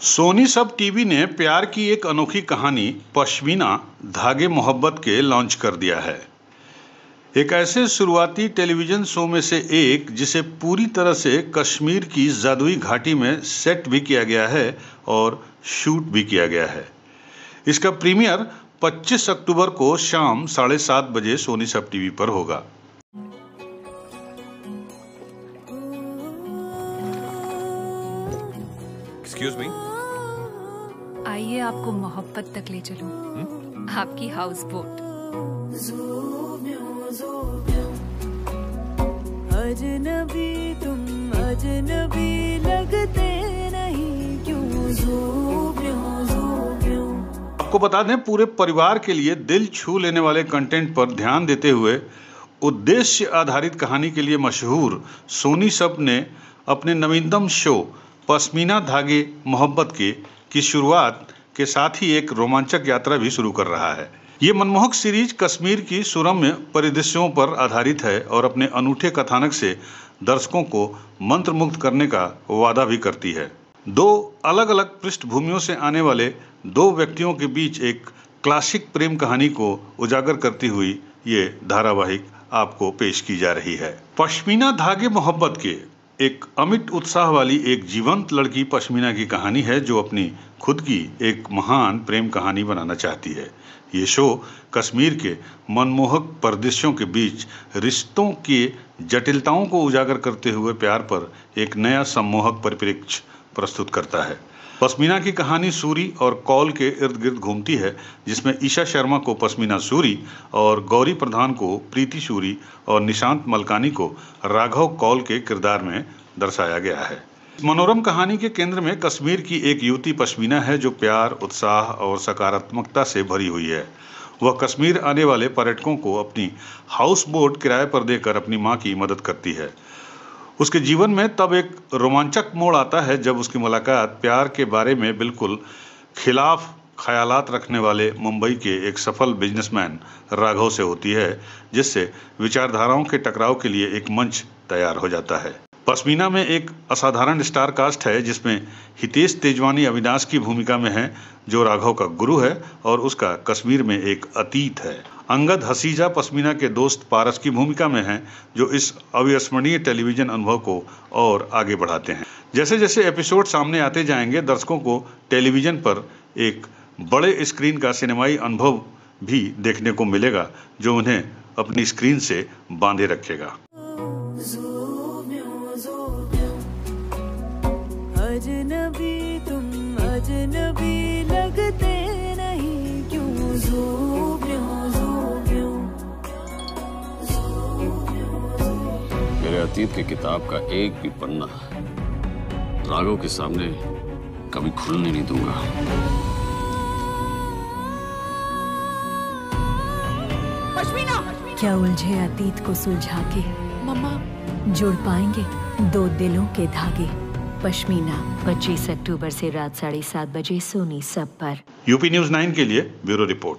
सोनी सब टीवी ने प्यार की एक अनोखी कहानी, पश्मीना, धागे मोहब्बत के लॉन्च कर दिया है। एक ऐसे शुरुआती टेलीविज़न शो में से एक, जिसे पूरी तरह से कश्मीर की जादुई घाटी में सेट भी किया गया है और शूट भी किया गया है। इसका प्रीमियर 25 अक्टूबर को शाम साढ़े सात बजे सोनी सब टीवी पर होगा। एक्सक्यूज मी आइए आपको मोहब्बत तक ले चलूँ। आपकी हाउस बोट अजनबी तुम अजनबी लगते नहीं क्यों? आपको बता दें पूरे परिवार के लिए दिल छू लेने वाले कंटेंट पर ध्यान देते हुए उद्देश्य आधारित कहानी के लिए मशहूर सोनी सबने अपने नवीनतम शो पश्मीना धागे मोहब्बत के, की शुरुआत के साथ ही एक रोमांचक यात्रा भी शुरू कर रहा है। ये मनमोहक सीरीज़ कश्मीर की सुरम्य परिदृश्यों पर आधारित है और अपने अनूठे कथानक से दर्शकों को मंत्रमुग्ध करने का वादा भी करती है। दो अलग अलग पृष्ठभूमियों से आने वाले दो व्यक्तियों के बीच एक क्लासिक प्रेम कहानी को उजागर करती हुई ये धारावाहिक आपको पेश की जा रही है। पश्मीना धागे मोहब्बत के एक अमिट उत्साह वाली एक जीवंत लड़की पश्मीना की कहानी है, जो अपनी खुद की एक महान प्रेम कहानी बनाना चाहती है। ये शो कश्मीर के मनमोहक परदेशों के बीच रिश्तों के जटिलताओं को उजागर करते हुए प्यार पर एक नया सम्मोहक परिप्रेक्ष्य प्रस्तुत करता है। पश्मीना की कहानी सूरी और कौल के इर्द गिर्द घूमती है, जिसमें ईशा शर्मा को पश्मीना सूरी और गौरी प्रधान को प्रीति सूरी और निशांत मलकानी को राघव कौल के किरदार में दर्शाया गया है। मनोरम कहानी के केंद्र में कश्मीर की एक युवती पश्मीना है, जो प्यार, उत्साह और सकारात्मकता से भरी हुई है। वह कश्मीर आने वाले पर्यटकों को अपनी हाउस बोट किराए पर देकर अपनी माँ की मदद करती है। उसके जीवन में तब एक रोमांचक मोड़ आता है जब उसकी मुलाकात प्यार के बारे में बिल्कुल खिलाफ ख्यालात रखने वाले मुंबई के एक सफल बिजनेसमैन राघव से होती है, जिससे विचारधाराओं के टकराव के लिए एक मंच तैयार हो जाता है। पश्मीना में एक असाधारण स्टार कास्ट है, जिसमें हितेश तेजवानी अविनाश की भूमिका में है, जो राघव का गुरु है और उसका कश्मीर में एक अतीत है। अंगद हसीजा पश्मीना के दोस्त पारस की भूमिका में हैं, जो इस अविस्मरणीय टेलीविज़न अनुभव को और आगे बढ़ाते हैं। जैसे जैसे एपिसोड सामने आते जाएँगे, दर्शकों को टेलीविज़न पर एक बड़े स्क्रीन का सिनेमाई अनुभव भी देखने को मिलेगा, जो उन्हें अपनी स्क्रीन से बांधे रखेगा। अजनबी तुम मेरे अतीत की किताब का एक भी पन्ना राघव के सामने कभी खुलने नहीं दूँगा। क्या उलझे अतीत को सुलझा के मम्मा। जुड़ पाएँगे दो दिलों के धागे। पश्मीना 25 अक्टूबर से रात साढ़े सात बजे सोनी सब पर। यूपी न्यूज़ नाइन के लिए ब्यूरो रिपोर्ट।